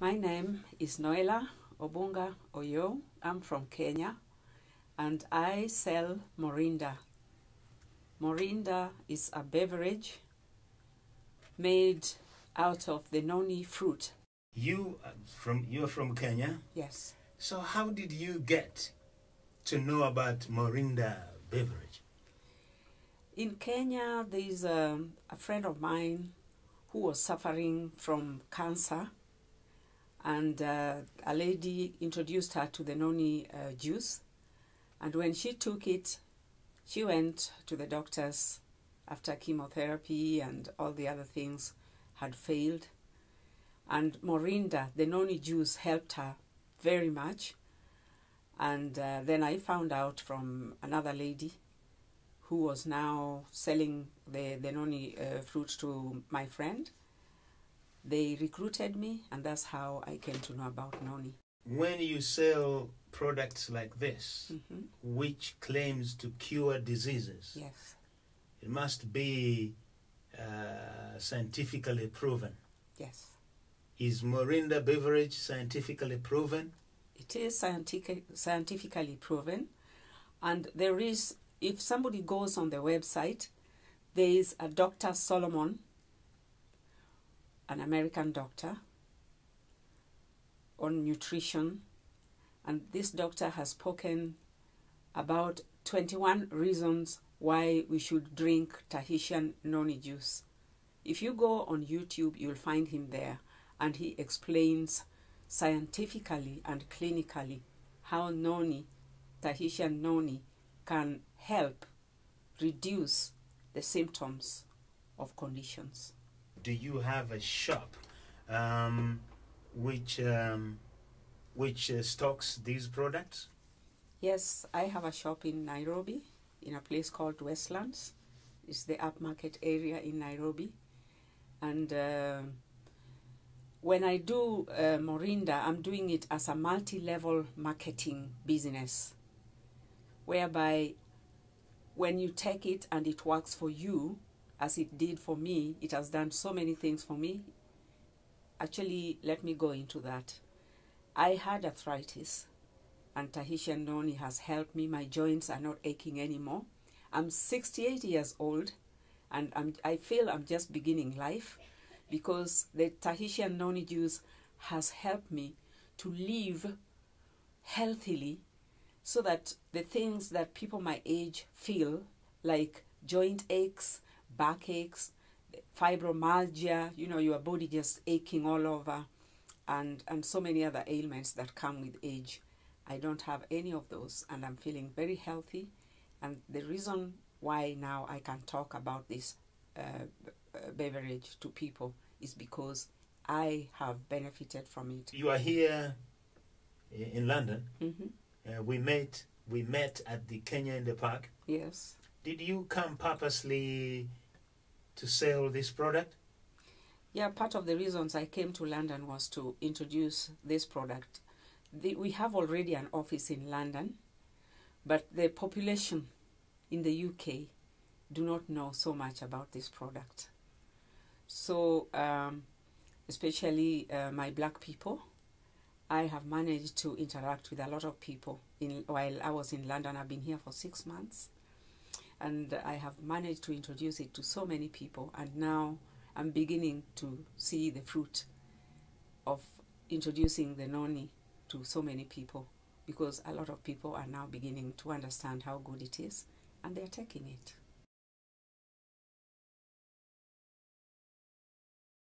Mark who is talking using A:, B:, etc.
A: My name is Noela Obunga Oyo. I'm from Kenya and I sell Morinda. Morinda is a beverage made out of the noni fruit.
B: You are from you're from Kenya.
A: Yes.
B: So how did you get to know about Morinda beverage?
A: In Kenya, there's a, a friend of mine who was suffering from cancer, and uh, a lady introduced her to the noni uh, juice. And when she took it, she went to the doctors after chemotherapy and all the other things had failed. And Morinda, the noni juice, helped her very much. And uh, then I found out from another lady who was now selling the, the noni uh, fruit to my friend. They recruited me, and that's how I came to know about noni.
B: When you sell products like this,
A: hmm
B: which claims to cure diseases,
A: Yes,
B: it must be uh, scientifically proven.
A: yes.
B: Is Morinda beverage scientifically proven?
A: It is scientific, scientifically proven, and there is, if somebody goes on the website, there is a Dr. Solomon, an American doctor, on nutrition, and this doctor has spoken about 21 reasons why we should drink Tahitian noni juice. If you go on YouTube, you'll find him there, and he explains scientifically and clinically how noni, Tahitian noni, can help reduce the symptoms of conditions.
B: Do you have a shop um, which um, which uh, stocks these products?
A: Yes, I have a shop in Nairobi in a place called Westlands. It's the upmarket area in Nairobi. And uh, when I do uh, Morinda, I'm doing it as a multi level marketing business, whereby when you take it and it works for you, as it did for me, it has done so many things for me. Actually, let me go into that. I had arthritis and Tahitian noni has helped me. My joints are not aching anymore. I'm 68 years old and I'm, I feel I'm just beginning life because the Tahitian noni juice has helped me to live healthily so that the things that people my age feel, like joint aches, back aches, fibromyalgia, you know, your body just aching all over, and, and so many other ailments that come with age. I don't have any of those, and I'm feeling very healthy. And the reason why now I can talk about this uh, uh, beverage to people is because I have benefited from it.
B: You are here in London.
A: hmm
B: Uh, we met we met at the Kenya in the Park.
A: Yes.
B: Did you come purposely to sell this product?
A: Yeah, part of the reasons I came to London was to introduce this product. The, we have already an office in London, but the population in the UK do not know so much about this product. So, um, especially uh, my black people, I have managed to interact with a lot of people. In while I was in London, I've been here for six months, and I have managed to introduce it to so many people. And now I'm beginning to see the fruit of introducing the noni to so many people because a lot of people are now beginning to understand how good it is and they're taking it.